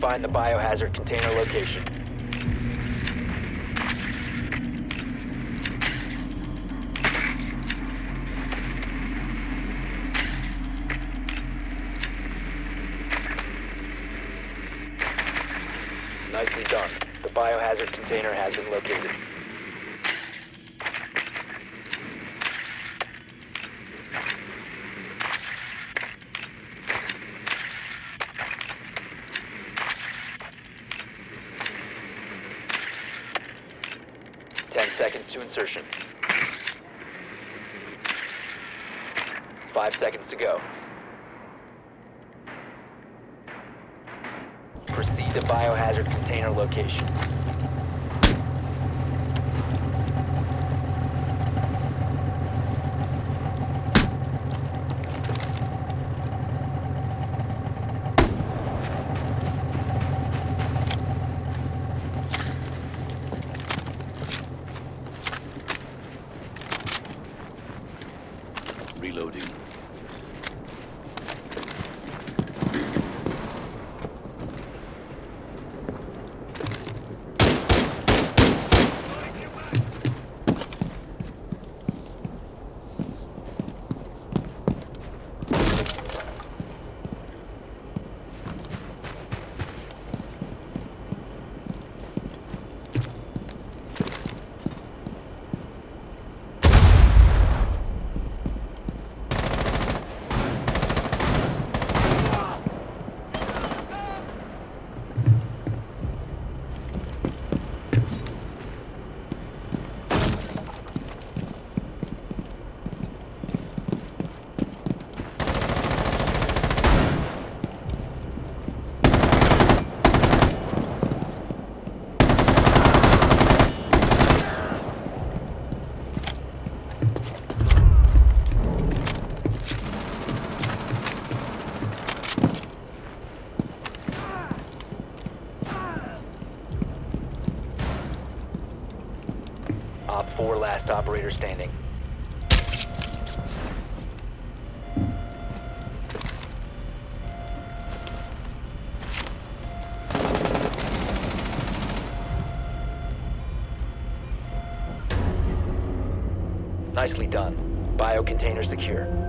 Find the biohazard container location. Nicely done. The biohazard container has been located. Seconds to insertion. Five seconds to go. Proceed to biohazard container location. Reloading. Op 4 last operator standing. Nicely done. Bio container secure.